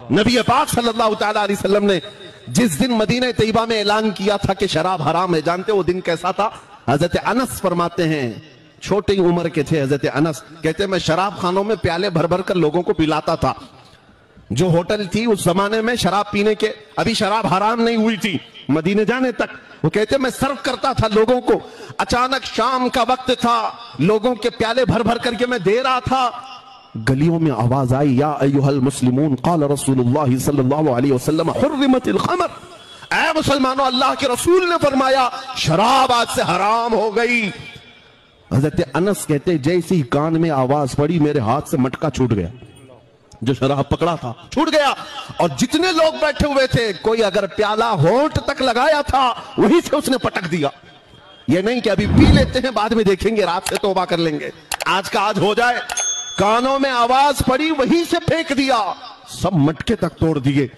नबी पाक सल्लल्लाहु अलैहि वसल्लम ने जिस दिन मदीना तैयबा में ऐलान किया था कि शराब हराम है, जानते वो दिन कैसा था? हज़रत अनस फरमाते हैं, छोटी उम्र के थे हज़रत अनस। कहते, मैं शराब खानों में प्याले भर भर कर लोगों को पिलाता था। जो होटल थी उस जमाने में शराब पीने के, अभी शराब हराम नहीं हुई थी, मदीने जाने तक। वो कहते, मैं सर्व करता था लोगों को। अचानक शाम का वक्त था, लोगों के प्याले भर भर करके मैं दे रहा था। गलियों में आवाज़ आई, या अयुहल मुस्लिमून, काल रसूलुल्लाह सल्लल्लाहु अलैहि खमर। ऐ मुसलमानों, अल्लाह के रसूल ने फरमाया, शराब आज से हराम हो गई। हज़रत अनस कहते, जैसे ही कान में आवाज़ पड़ी, मेरे हाथ से मटका छूट गया। जो शराब पकड़ा था, छूट गया। और जितने लोग बैठे हुए थे, कोई अगर प्याला होंठ तक लगाया था, वहीं से उसने पटक दिया। ये नहीं कि अभी पी लेते हैं, बाद में देखेंगे, रात से तोबा कर लेंगे। आज का आज हो जाए। कानों में आवाज़ पड़ी वहीं से फेंक दिया। सब मटके तक तोड़ दिए।